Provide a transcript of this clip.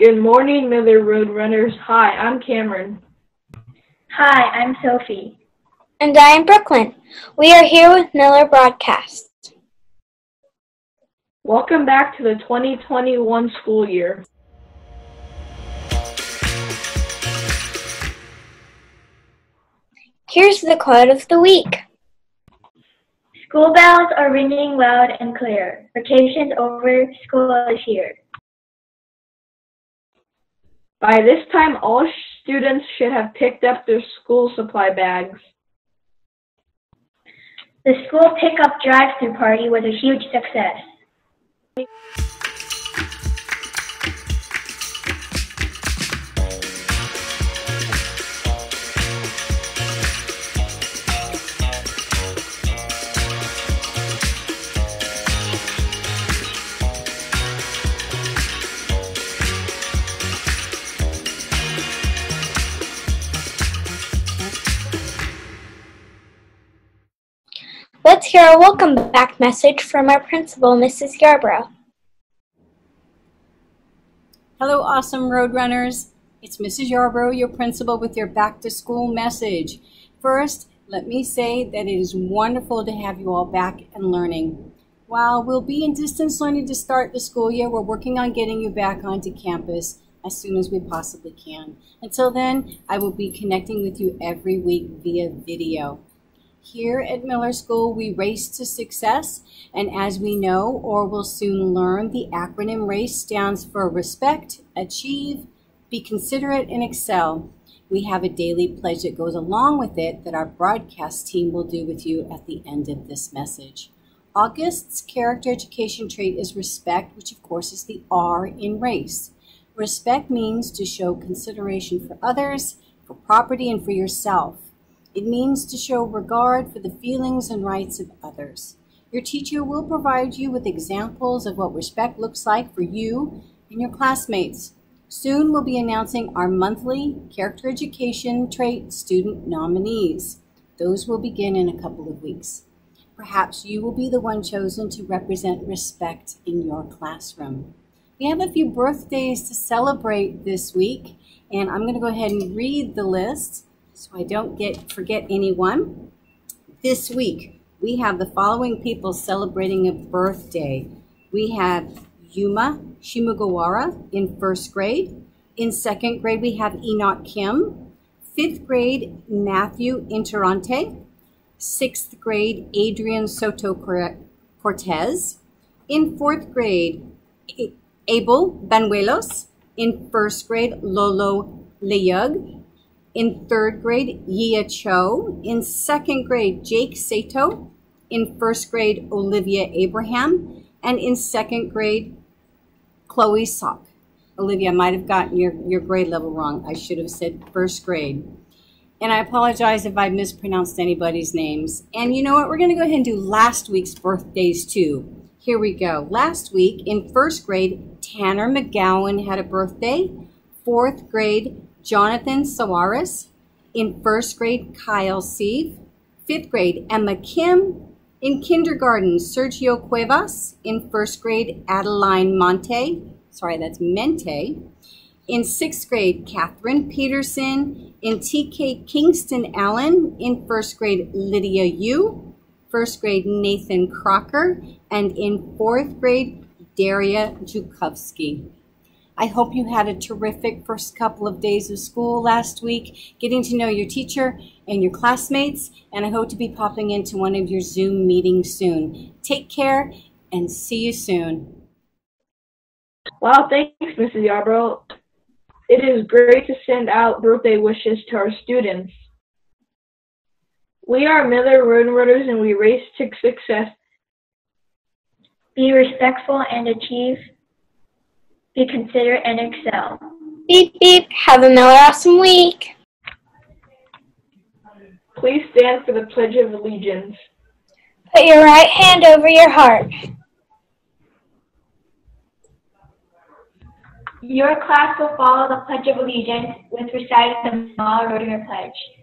Good morning, Miller Roadrunners. Hi, I'm Cameron. Hi, I'm Sophie. And I am Brooklyn. We are here with Miller Broadcast. Welcome back to the 2021 school year. Here's the quote of the week. School bells are ringing loud and clear. Vacation's over, school is here. By this time, all students should have picked up their school supply bags. The school pickup drive-through party was a huge success. Let's hear a welcome back message from our principal, Mrs. Yarbrough. Hello, awesome Roadrunners. It's Mrs. Yarbrough, your principal, with your back to school message. First, let me say that it is wonderful to have you all back and learning. While we'll be in distance learning to start the school year, we're working on getting you back onto campus as soon as we possibly can. Until then, I will be connecting with you every week via video. Here at Miller School, we race to success, and as we know or will soon learn, the acronym RACE stands for Respect, Achieve, Be Considerate, and Excel. We have a daily pledge that goes along with it that our broadcast team will do with you at the end of this message. August's character education trait is respect, which of course is the R in race. Respect means to show consideration for others, for property, and for yourself. It means to show regard for the feelings and rights of others. Your teacher will provide you with examples of what respect looks like for you and your classmates. Soon we'll be announcing our monthly character education trait student nominees. Those will begin in a couple of weeks. Perhaps you will be the one chosen to represent respect in your classroom. We have a few birthdays to celebrate this week, and I'm going to go ahead and read the list so I don't get forget anyone. This week, we have the following people celebrating a birthday. We have Yuma Shimugawara in first grade. In second grade, we have Enoch Kim. Fifth grade, Matthew Interante. Sixth grade, Adrian Soto Cortez. In fourth grade, Abel Banuelos. In first grade, Lolo Leyug. In third grade, Yia Cho. In second grade, Jake Sato. In first grade, Olivia Abraham. And in second grade, Chloe Sock. Olivia, I might have gotten your, your grade level wrong. I should have said first grade. And I apologize if I mispronounced anybody's names. And you know what? We're going to go ahead and do last week's birthdays too. Here we go. Last week in first grade, Tanner McGowan had a birthday. Fourth grade, Jonathan Sawaris. In first grade, Kyle Sieve. Fifth grade, Emma Kim. In kindergarten, Sergio Cuevas. In first grade, Adeline Monte. Sorry, that's Mente. In sixth grade, Catherine Peterson. In TK, Kingston Allen. In first grade, Lydia Yu. First grade, Nathan Crocker. And in fourth grade, Daria Jukovsky. I hope you had a terrific first couple of days of school last week, getting to know your teacher and your classmates, and I hope to be popping into one of your Zoom meetings soon. Take care and see you soon. Wow, thanks, Mrs. Yarbrough. It is great to send out birthday wishes to our students. We are Miller Roadrunners and we race to success. Be respectful and achieve be considerate and excel. Beep beep. Have a Miller awesome week. Please stand for the Pledge of Allegiance. Put your right hand over your heart. Your class will follow the Pledge of Allegiance with reciting the small Rotary Pledge.